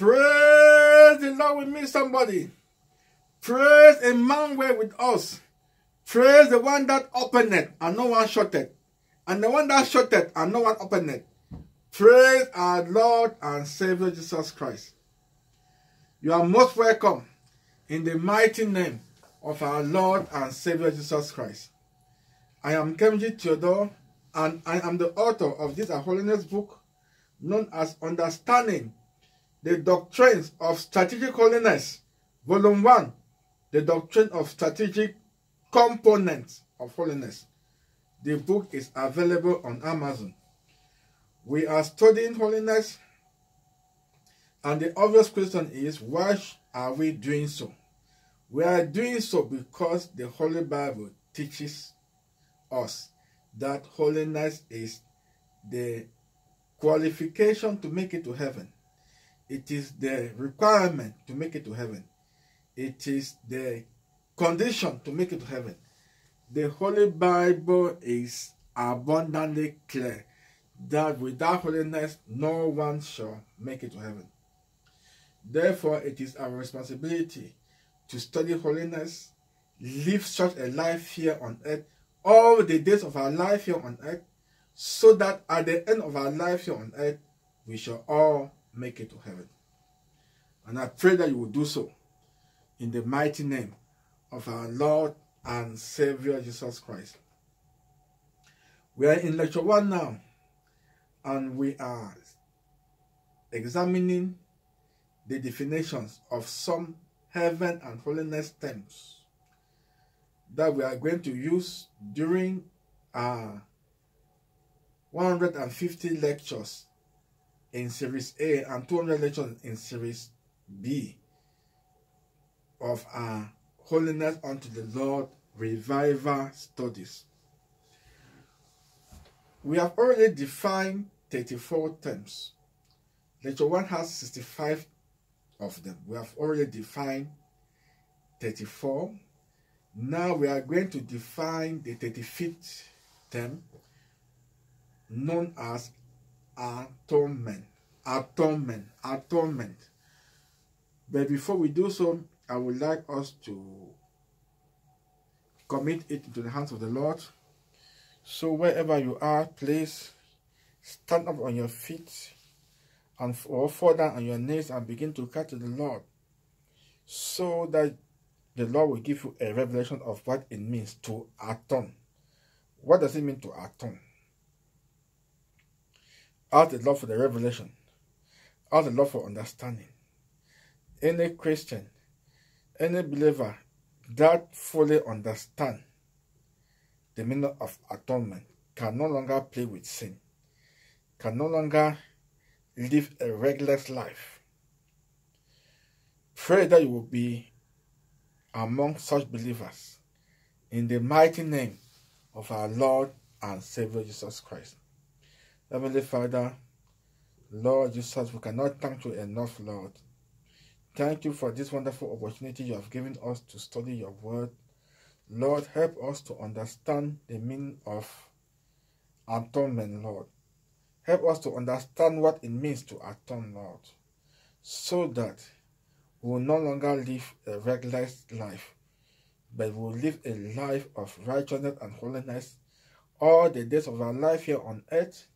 Praise the Lord with me, somebody. Praise Emmanuel with us. Praise the one that opened it and no one shut it. And the one that shut it and no one opened it. Praise our Lord and Savior Jesus Christ. You are most welcome in the mighty name of our Lord and Savior Jesus Christ. I am Kemji Theodore and I am the author of this Holiness book known as Understanding the Doctrines of Strategic Holiness, Volume 1, The Doctrine of Strategic Components of Holiness. The book is available on Amazon. We are studying holiness, and the obvious question is why are we doing so? We are doing so because the Holy Bible teaches us that holiness is the qualification to make it to heaven. It is the requirement to make it to heaven. It is the condition to make it to heaven. The Holy Bible is abundantly clear that without holiness, no one shall make it to heaven. Therefore, it is our responsibility to study holiness, live such a life here on earth, all the days of our life here on earth, so that at the end of our life here on earth, we shall all make it to heaven. And I pray that you will do so in the mighty name of our Lord and Savior Jesus Christ. We are in lecture one now, and we are examining the definitions of some heaven and holiness terms that we are going to use during our 150 lectures in Series A and 200 lectures in Series B of our Holiness unto the Lord Revival Studies. We have already defined 34 terms. Lecture 1 has 65 of them. We have already defined 34. Now we are going to define the 35th term known as atonement. Atonement. Atonement. But before we do so, I would like us to commit it into the hands of the Lord. So wherever you are, please stand up on your feet and or fall down on your knees and begin to cry to the Lord so that the Lord will give you a revelation of what it means to atone. What does it mean to atone? Ask the Lord for the revelation. Ask the Lord for understanding. Any Christian, any believer that fully understand the meaning of atonement can no longer play with sin, can no longer live a reckless life. Pray that you will be among such believers in the mighty name of our Lord and Savior Jesus Christ. Heavenly Father, Lord Jesus, we cannot thank you enough, Lord. Thank you for this wonderful opportunity you have given us to study your word. Lord, help us to understand the meaning of atonement, Lord. Help us to understand what it means to atone, Lord, so that we will no longer live a regular life, but we will live a life of righteousness and holiness all the days of our life here on earth.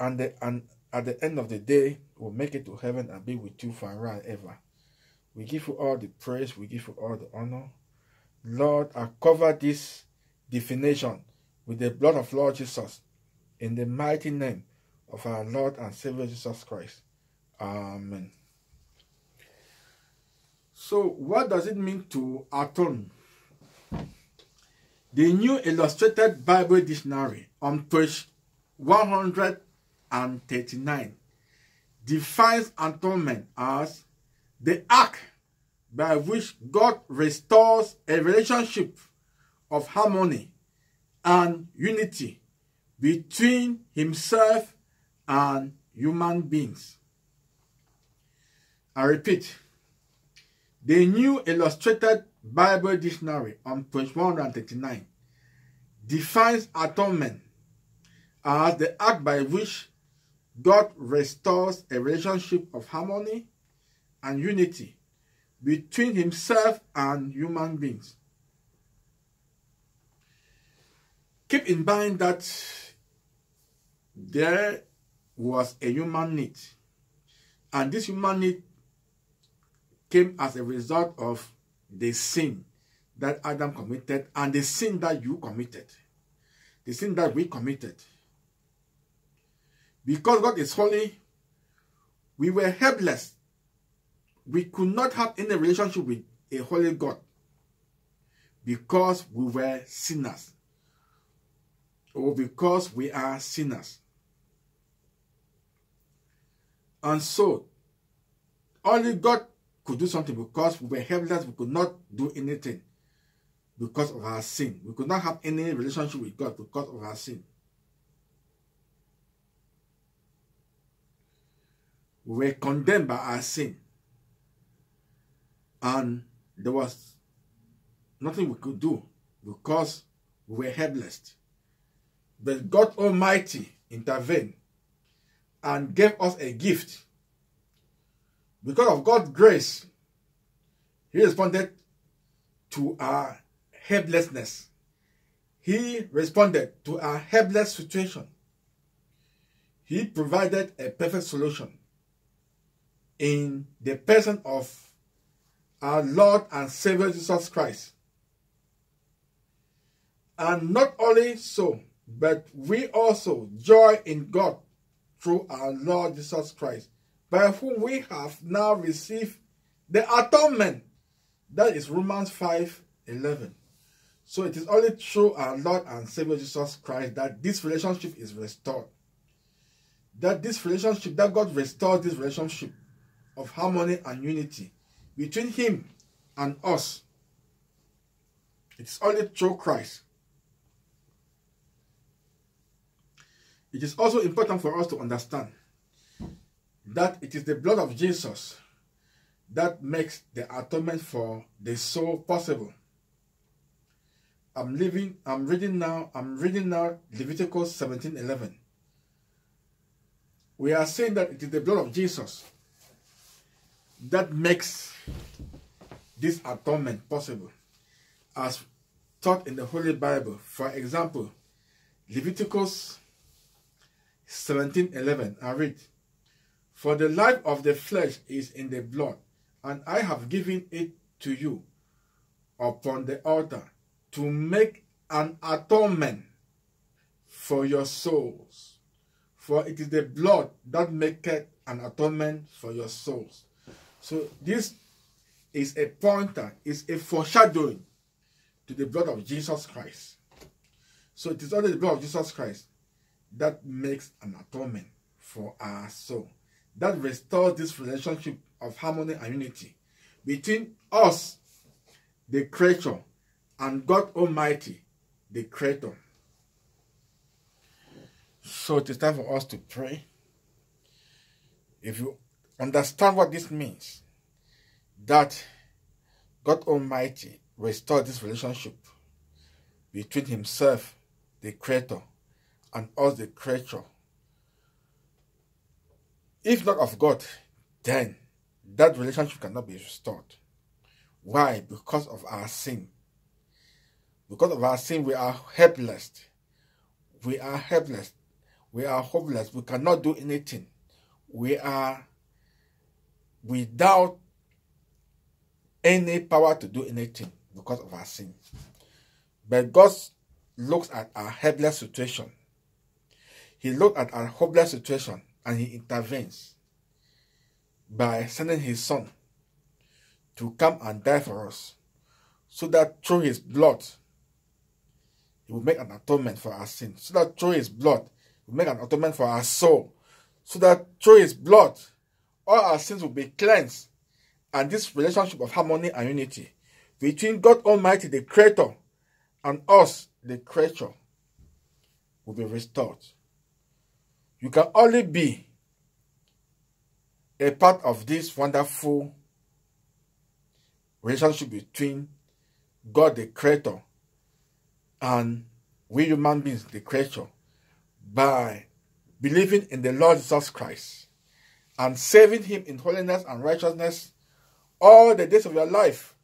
And, the, and at the end of the day, we'll make it to heaven and be with you forever ever. We give you all the praise, we give you all the honor. Lord, I cover this definition with the blood of Lord Jesus in the mighty name of our Lord and Savior Jesus Christ. Amen. So, what does it mean to atone? The New Illustrated Bible Dictionary on page 139 defines atonement as the act by which God restores a relationship of harmony and unity between himself and human beings. I repeat, the New Illustrated Bible Dictionary on page 139 defines atonement as the act by which God restores a relationship of harmony and unity between himself and human beings. Keep in mind that there was a human need, and this human need came as a result of the sin that Adam committed and the sin that you committed, the sin that we committed. Because God is holy, we were helpless. We could not have any relationship with a holy God because we were sinners or because we are sinners. And so, only God could do something because we were helpless, we could not do anything because of our sin. We could not have any relationship with God because of our sin. Were condemned by our sin. And there was nothing we could do because we were helpless. But God Almighty intervened and gave us a gift. Because of God's grace, He responded to our helplessness. He responded to our helpless situation. He provided a perfect solution in the person of our Lord and Savior Jesus Christ. And not only so, but we also joy in God through our Lord Jesus Christ, by whom we have now received the atonement. That is Romans 5 11. So it is only through our Lord and Savior Jesus Christ that this relationship is restored. That this relationship, that God restored this relationship of harmony and unity between Him and us. It is only through Christ. It is also important for us to understand that it is the blood of Jesus that makes the atonement for the soul possible. I'm living, I'm reading now, I'm reading now Leviticus 17 11. We are saying that it is the blood of Jesus that makes this atonement possible, as taught in the Holy Bible. For example, Leviticus 17 11. I read, For the life of the flesh is in the blood, and I have given it to you upon the altar to make an atonement for your souls. For it is the blood that maketh an atonement for your souls. So this is a pointer, is a foreshadowing to the blood of Jesus Christ. So it is only the blood of Jesus Christ that makes an atonement for our soul. That restores this relationship of harmony and unity between us, the creature, and God Almighty, the Creator. So it is time for us to pray. If you understand what this means, that God Almighty restored this relationship between Himself, the Creator, and us, the creature. If not of God, then that relationship cannot be restored. Why? Because of our sin. Because of our sin, we are helpless. We are helpless. We are hopeless. We cannot do anything. We are without any power to do anything because of our sin. But God looks at our helpless situation. He looked at our hopeless situation and he intervenes by sending his son to come and die for us so that through his blood he will make an atonement for our sins so that through his blood he will make an atonement for our soul. So that through his blood all our sins will be cleansed and this relationship of harmony and unity between God Almighty the creator and us the creature will be restored. You can only be a part of this wonderful relationship between God the creator and we human beings the creature by believing in the Lord Jesus Christ and serving him in holiness and righteousness all the days of your life.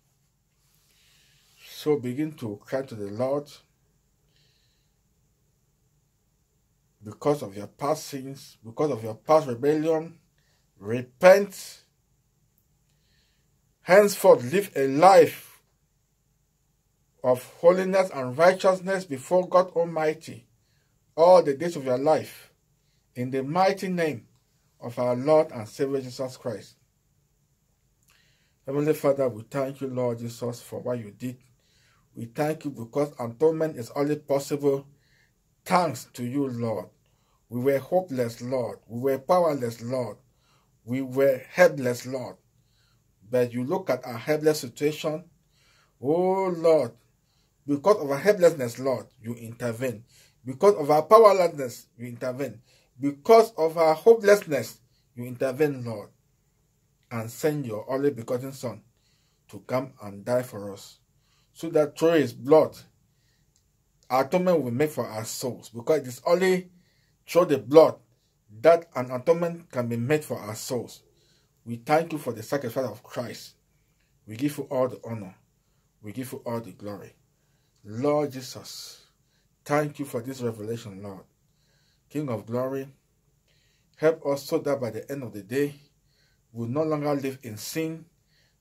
So begin to cry to the Lord because of your past sins, because of your past rebellion. Repent. Henceforth, live a life of holiness and righteousness before God Almighty all the days of your life. In the mighty name of our Lord and Savior Jesus Christ. Heavenly Father, we thank you, Lord Jesus, for what you did. We thank you because atonement is only possible thanks to you, Lord. We were hopeless, Lord. We were powerless, Lord. We were helpless, Lord. But you look at our helpless situation. Oh, Lord, because of our helplessness, Lord, you intervene. Because of our powerlessness, you intervene. Because of our hopelessness, you intervene, Lord and send your only begotten Son to come and die for us, so that through his blood, atonement will make for our souls, because it is only through the blood that an atonement can be made for our souls. We thank you for the sacrifice of Christ. We give you all the honor. We give you all the glory. Lord Jesus, thank you for this revelation, Lord. King of glory, help us so that by the end of the day, we will no longer live in sin,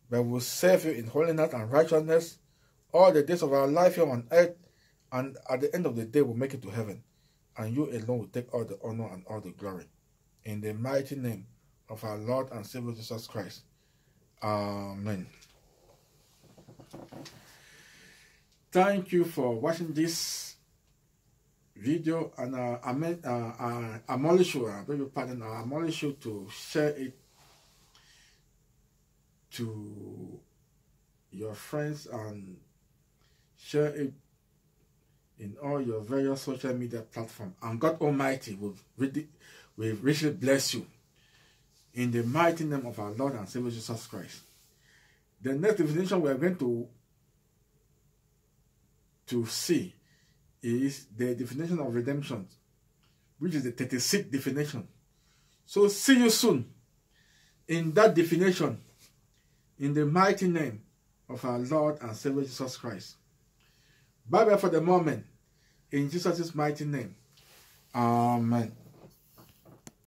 but will serve you in holiness and righteousness all the days of our life here on earth, and at the end of the day, we'll make it to heaven. And you alone will take all the honor and all the glory. In the mighty name of our Lord and Savior Jesus Christ. Amen. Thank you for watching this video and uh, I mean, uh, uh, only sure, I beg your pardon, I'm only sure to share it to your friends and share it in all your various social media platforms. And God Almighty will, really, will richly bless you in the mighty name of our Lord and Savior Jesus Christ. The next definition we are going to, to see is the definition of redemption, which is the 36th definition. So see you soon in that definition in the mighty name of our Lord and Savior Jesus Christ. Bye bye for the moment. In Jesus' mighty name. Amen.